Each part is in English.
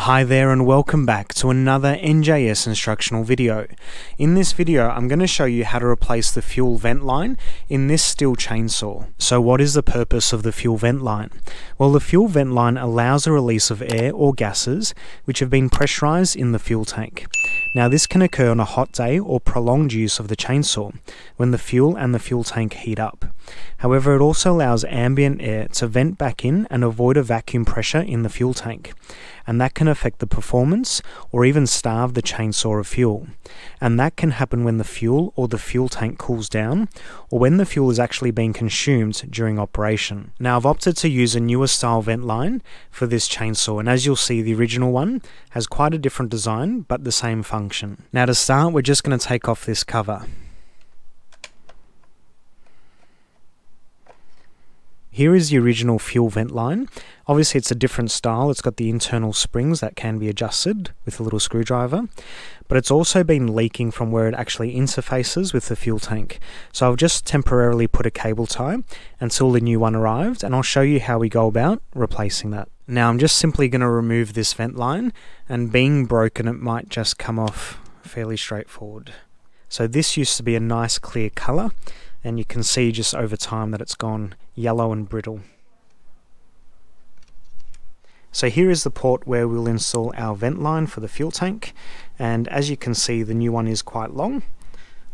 Hi there and welcome back to another NJS instructional video. In this video I'm going to show you how to replace the fuel vent line in this Stihl chainsaw. So what is the purpose of the fuel vent line? Well the fuel vent line allows a release of air or gases which have been pressurized in the fuel tank. Now this can occur on a hot day or prolonged use of the chainsaw when the fuel and the fuel tank heat up. However it also allows ambient air to vent back in and avoid a vacuum pressure in the fuel tank and that can affect the performance or even starve the chainsaw of fuel. And that can happen when the fuel or the fuel tank cools down or when the fuel is actually being consumed during operation. Now I've opted to use a newer style vent line for this chainsaw and as you'll see the original one has quite a different design but the same function. Now to start we're just going to take off this cover. Here is the original fuel vent line. Obviously it's a different style, it's got the internal springs that can be adjusted with a little screwdriver, but it's also been leaking from where it actually interfaces with the fuel tank. So I've just temporarily put a cable tie until the new one arrived and I'll show you how we go about replacing that. Now I'm just simply going to remove this vent line and being broken it might just come off fairly straightforward. So this used to be a nice clear colour and you can see just over time that it's gone yellow and brittle. So here is the port where we'll install our vent line for the fuel tank and as you can see the new one is quite long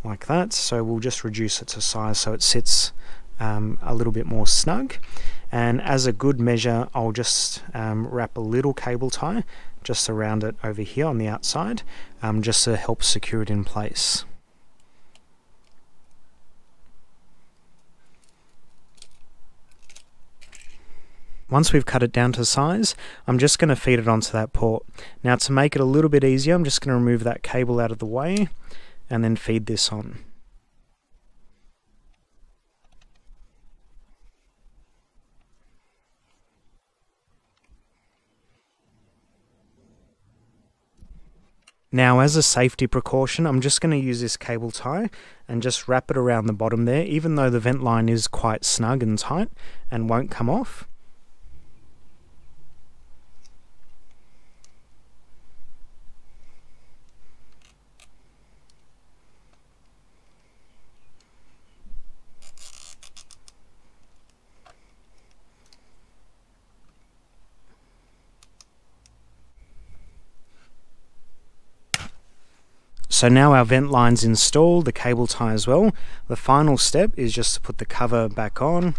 like that so we'll just reduce it to size so it sits um, a little bit more snug and as a good measure I'll just um, wrap a little cable tie just around it over here on the outside um, just to help secure it in place. Once we've cut it down to size, I'm just going to feed it onto that port. Now to make it a little bit easier, I'm just going to remove that cable out of the way and then feed this on. Now as a safety precaution, I'm just going to use this cable tie and just wrap it around the bottom there, even though the vent line is quite snug and tight and won't come off. So now our vent line's installed, the cable tie as well. The final step is just to put the cover back on.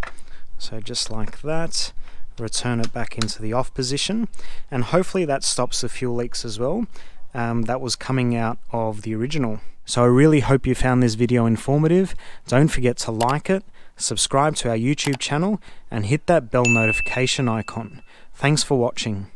So just like that, return it back into the off position. And hopefully that stops the fuel leaks as well. Um, that was coming out of the original. So I really hope you found this video informative. Don't forget to like it, subscribe to our YouTube channel, and hit that bell notification icon. Thanks for watching.